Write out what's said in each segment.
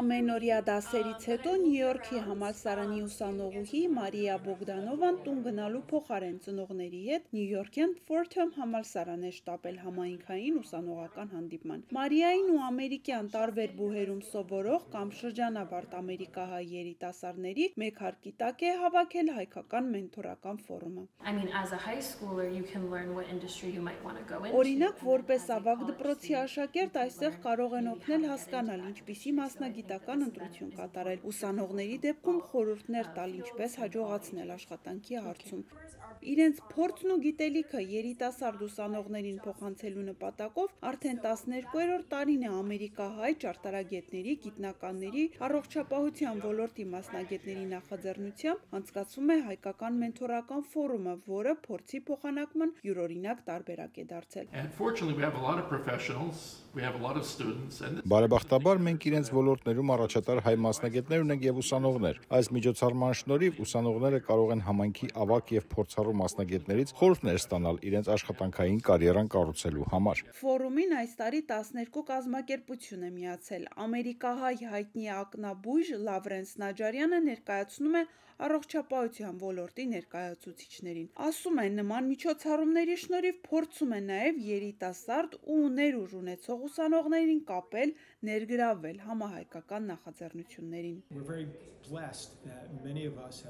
Ամենօրյա դասերից հետո Նյու Յորքի համալսարանի ուսանողուհի Մարիա Բոգդանովան տուն գնալու փոխարեն ծնողների հետ Նյու-Յորքյան Fordham համալսարան է շտապել համայնքային ուսանողական հանդիպման։ Մարիային ու ամերիկյան տարբեր բուհերում սովորող կամ շրջանավարտ ամերիկահայ երիտասարդների մեկ հարկի տակ է հավաքել հայկական մենթորական ֆորումը։. Օրինակ, որպես ավագ դպրոցի աշակերտ այստեղ կարող են օգնել հասկանալ ինչպիսի մասնագիտ գիտական ընտրություն կատարել, ուսանողների դեպքում խորհուրդներ տալ, ինչպես հաջողացնել աշխատանքի հարցում։ Իրենց փորձն ու գիտելիքը երիտասարդ ուսանողներին փոխանցելու նպատակով արդեն 12-րդ տարին է ամերիկահայ ճարտարագետների, գիտնականների, առողջապահության ոլորտի մասնագետների նախաձեռնությամբ անցկացվում է հայկական մենթորական ֆորումը, որը փորձի փոխանակման յուրօրինակ տարբերակ է դարձել։ Բարեբախտաբար մենք իրենց ոլորտներում առաջատար հայ մասնագետներ ունենք եւ ուսանողներ։ Այս միջոցառման շնորհիվ ուսանողները կարող են համայնքի ավակ եւ փորձառու մասնագետներից խորհուրդներ ստանալ իրենց աշխատանքային կարիերան կառուցելու համար։ Ֆորումին այս տարի 12 կազմակերպություն է միացել։ Ամերիկահայ հայտնի ակնաբույժ Լավրենս Նաջարյանը ներկայացնում է առողջապահության ոլորտի ներկայացուցիչներին։ Ասում է, նման միջոցառումների շնորհիվ փորձում է նաև երիտասարդ ու ներուժ ունեցող ուսանողներին կապել, ներգրավել համահայկական նախաձեռնություններին։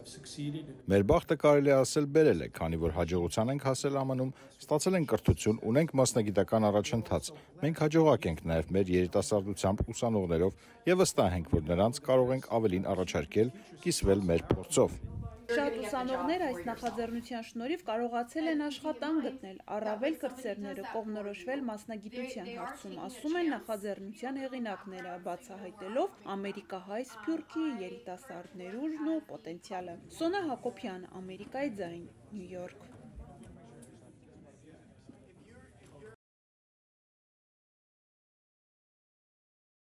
succeeded in Մեր բախտը կարելի է ասել բերել է, քանի որ հաջողության ենք հասել ամանում, ստացել ենք կրթություն, ունենք մասնագիտական առաջընթաց։ Մենք հաջողակ ենք նաև մեր երիտասարդությամբ ուսանողներով եւ վստահ ենք, որ նրանց կարող ենք ավելին առաջարկել, կիսվել մեր փորձով։ Շատ ուսանողներ այս նախաձեռնության շնորհիվ կարողացել են աշխատանք գտնել, առավել կրտսերները կողմնորոշվել մասնագիտության հարցում, ասում են նախաձեռնության հեղինակները, բացահայտելով Ամերիկահայ Սփյուռքի երիտասարդ ներուժն ու պոտենցիալը։ Սոնա Հակոբյան, Ամերիկայի ձայն, Նյու Յորք։